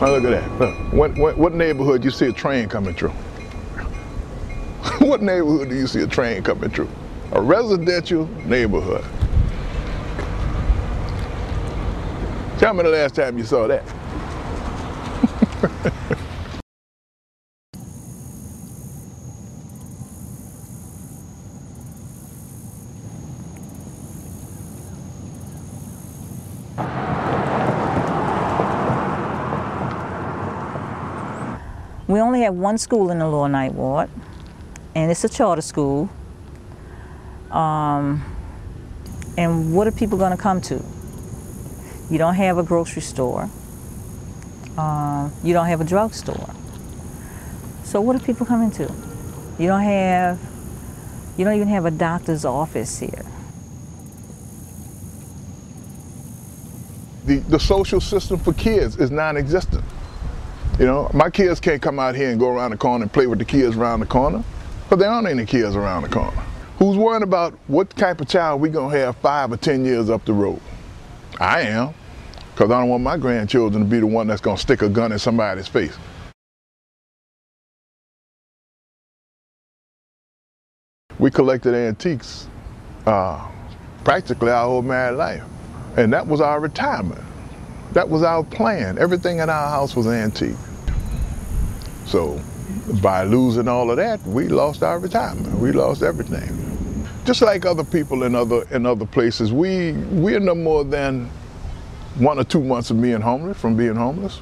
Oh, look at that. What, what, what neighborhood you see a train coming through? what neighborhood do you see a train coming through? A residential neighborhood. Tell me the last time you saw that. We only have one school in the Lower Ninth Ward, and it's a charter school. Um, and what are people going to come to? You don't have a grocery store. Uh, you don't have a drugstore. So what are people coming to? You don't have, you don't even have a doctor's office here. The, the social system for kids is non-existent. You know, my kids can't come out here and go around the corner and play with the kids around the corner, but there aren't any kids around the corner. Who's worrying about what type of child we gonna have five or 10 years up the road? I am, because I don't want my grandchildren to be the one that's gonna stick a gun in somebody's face. We collected antiques uh, practically our whole married life, and that was our retirement. That was our plan. Everything in our house was antique. So by losing all of that, we lost our retirement. We lost everything. Just like other people in other in other places, we we're no more than one or two months of being homeless from being homeless.